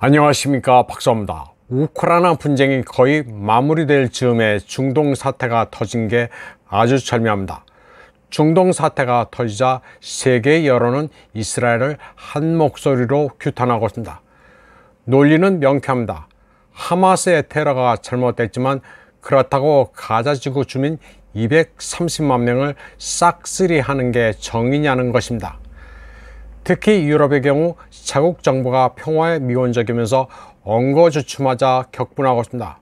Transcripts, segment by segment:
안녕하십니까 박사입니다. 우크라이나 분쟁이 거의 마무리될 즈음에 중동 사태가 터진 게 아주 절묘합니다. 중동 사태가 터지자 세계 여론은 이스라엘을 한 목소리로 규탄하고 있습니다. 논리는 명쾌합니다. 하마스의 테러가 잘못됐지만 그렇다고 가자 지구 주민 230만 명을 싹쓸이 하는 게 정의냐는 것입니다. 특히 유럽의 경우 자국 정부가 평화에 미온적이면서 엉거주춤하자 격분하고 있습니다.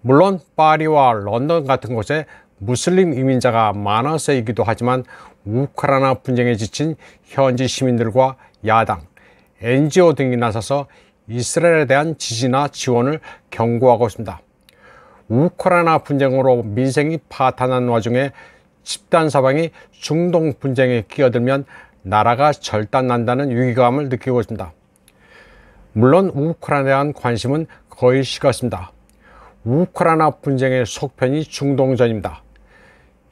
물론 파리와 런던 같은 곳에 무슬림 이민자가 많아서이기도 하지만 우크라이나 분쟁에 지친 현지 시민들과 야당, NGO 등이 나서서 이스라엘에 대한 지지나 지원을 경고하고 있습니다. 우크라이나 분쟁으로 민생이 파탄한 와중에 집단 사방이 중동 분쟁에 끼어들면 나라가 절단난다는 위기감을 느끼고 있습니다. 물론 우크라이나에 대한 관심은 거의 식었습니다. 우크라이나 분쟁의 속편이 중동전입니다.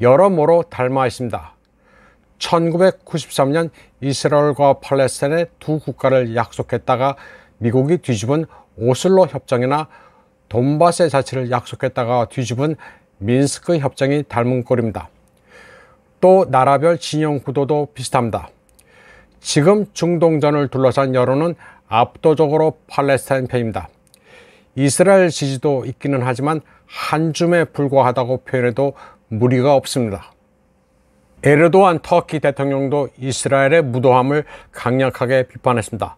여러모로 닮아 있습니다. 1993년 이스라엘과 팔레스타인의 두 국가를 약속했다가 미국이 뒤집은 오슬로 협정이나 돈바스의 자치를 약속했다가 뒤집은 민스크 협정이 닮은 꼴입니다. 또 나라별 진영 구도도 비슷합니다. 지금 중동전을 둘러싼 여론은 압도적으로 팔레스타인 편입니다. 이스라엘 지지도 있기는 하지만 한 줌에 불과하다고 표현해도 무리가 없습니다. 에르도안 터키 대통령도 이스라엘의 무도함을 강력하게 비판했습니다.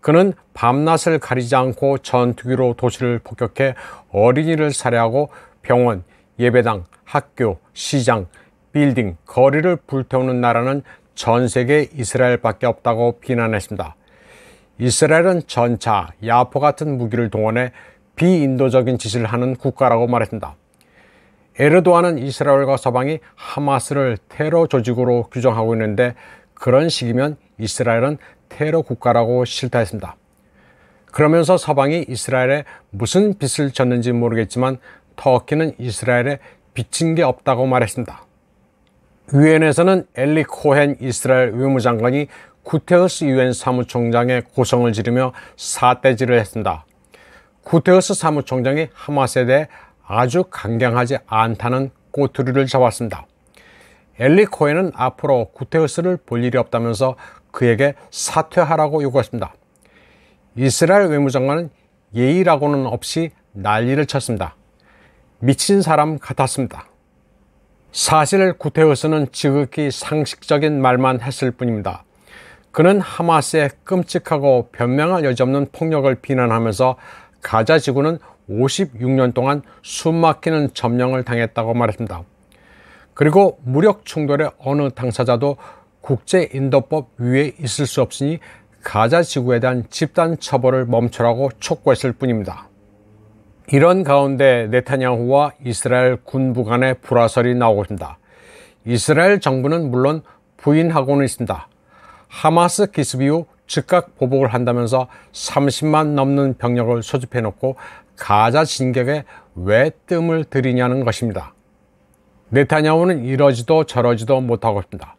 그는 밤낮을 가리지 않고 전투기로 도시를 폭격해 어린이를 살해하고 병원, 예배당, 학교, 시장, 빌딩, 거리를 불태우는 나라는 전 세계 이스라엘밖에 없다고 비난했습니다. 이스라엘은 전차, 야포 같은 무기를 동원해 비인도적인 짓을 하는 국가라고 말했습니다. 에르도안은 이스라엘과 서방이 하마스를 테러 조직으로 규정하고 있는데 그런 식이면 이스라엘은 테러 국가라고 실타했습니다. 그러면서 서방이 이스라엘에 무슨 빚을 졌는지 모르겠지만 터키는 이스라엘에 빚진 게 없다고 말했습니다. 유엔에서는 엘리 코헨 이스라엘 외무장관이 구테우스 유엔 사무총장의 고성을 지르며 사대질을 했습니다. 구테우스 사무총장이 하마스에 대해 아주 강경하지 않다는 꼬투리를 잡았습니다. 엘리 코헨은 앞으로 구테우스를 볼 일이 없다면서 그에게 사퇴하라고 요구했습니다. 이스라엘 외무장관은 예의라고는 없이 난리를 쳤습니다. 미친 사람 같았습니다. 사실 구테우스는 지극히 상식적인 말만 했을 뿐입니다. 그는 하마스의 끔찍하고 변명할 여지 없는 폭력을 비난하면서 가자 지구는 56년 동안 숨막히는 점령을 당했다고 말했습니다. 그리고 무력 충돌의 어느 당사자도 국제인도법 위에 있을 수 없으니 가자 지구에 대한 집단 처벌을 멈추라고 촉구했을 뿐입니다. 이런 가운데 네타냐후와 이스라엘 군부 간의 불화설이 나오고 있습니다. 이스라엘 정부는 물론 부인하고는 있습니다. 하마스 기습 이후 즉각 보복을 한다면서 30만 넘는 병력을 소집해 놓고 가자 진격에 왜 뜸을 들이냐는 것입니다. 네타냐후는 이러지도 저러지도 못하고 있습니다.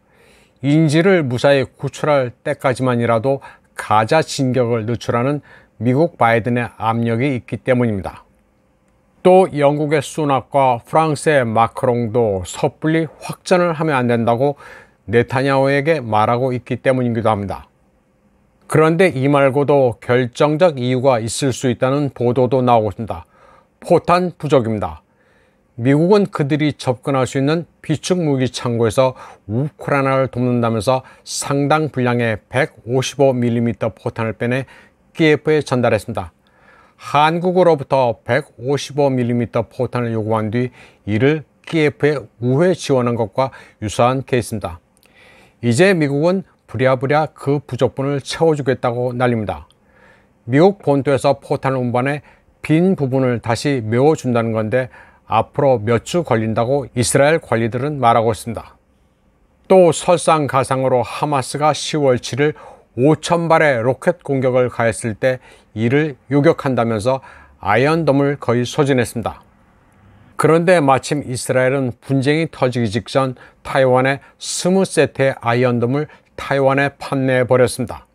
인지를 무사히 구출할 때까지만이라도 가자 진격을 늦추라는 미국 바이든의 압력이 있기 때문입니다. 또 영국의 수낙과 프랑스의 마크롱도 섣불리 확전을 하면 안 된다고 네타냐후에게 말하고 있기 때문이기도 합니다. 그런데 이 말고도 결정적 이유가 있을 수 있다는 보도도 나오고 있습니다. 포탄 부족입니다. 미국은 그들이 접근할 수 있는 비축 무기 창고에서 우크라이나를 돕는다면서 상당 분량의 155mm 포탄을 빼내 키예프에 전달했습니다. 한국으로부터 155mm 포탄을 요구한 뒤 이를 키예프에 우회 지원한 것과 유사한 케이스입니다. 이제 미국은 부랴부랴 그 부족분을 채워주겠다고 날립니다. 미국 본토에서 포탄을 운반해 빈 부분을 다시 메워준다는 건데 앞으로 몇 주 걸린다고 이스라엘 관리들은 말하고 있습니다. 또 설상가상으로 하마스가 10월 7일 5천 발의 로켓 공격을 가했을 때 이를 요격한다면서 아이언돔을 거의 소진했습니다. 그런데 마침 이스라엘은 분쟁이 터지기 직전 타이완에 20세트의 아이언돔을 타이완에 판매해 버렸습니다.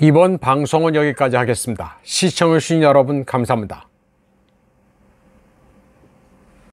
이번 방송은 여기까지 하겠습니다. 시청해주신 여러분 감사합니다.